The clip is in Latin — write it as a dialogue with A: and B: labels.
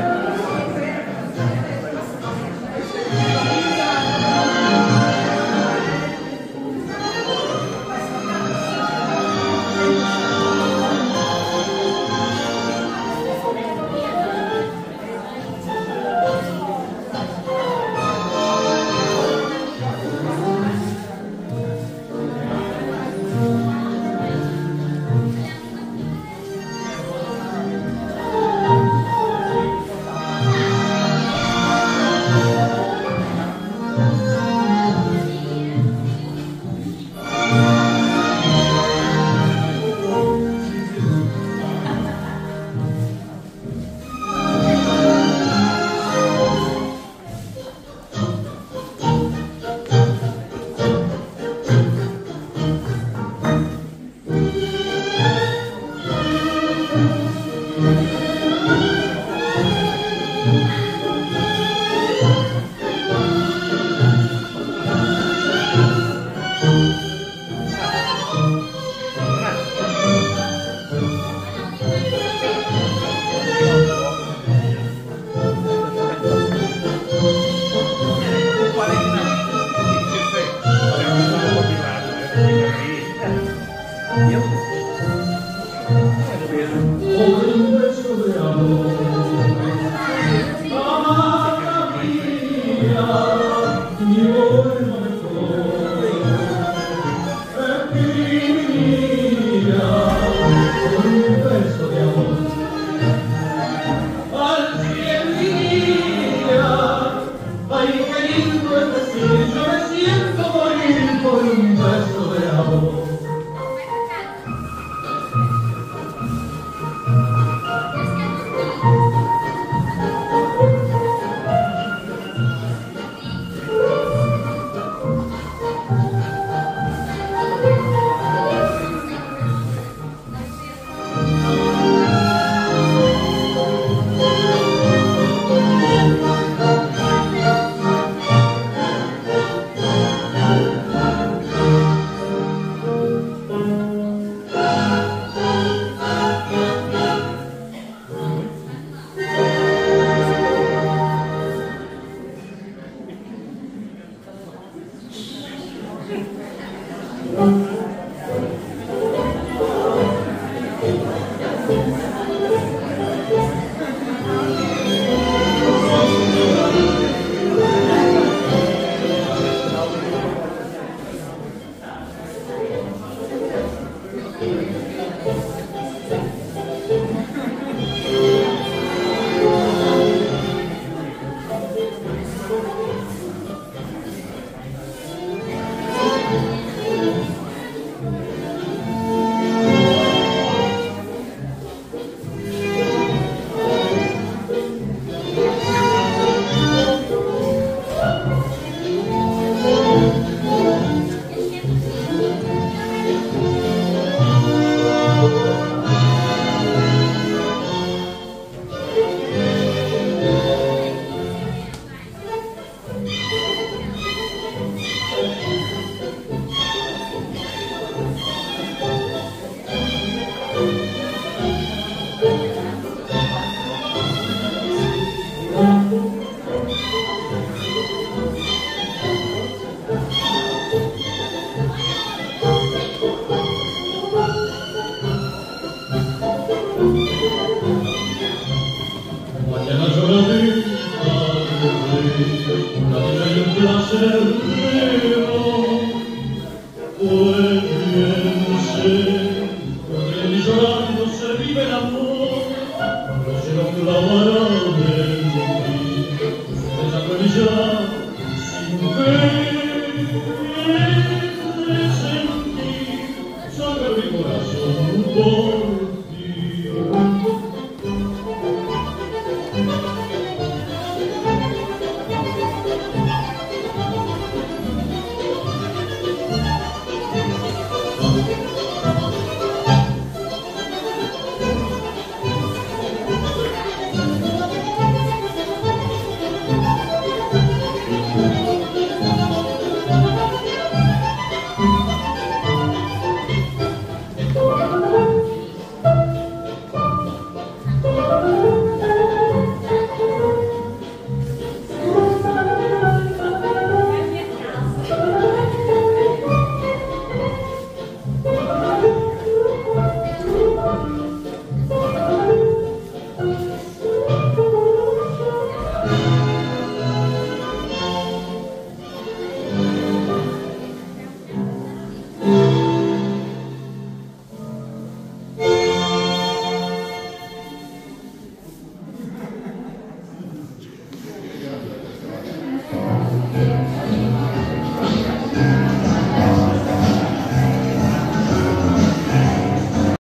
A: Thank you. 也不。Ad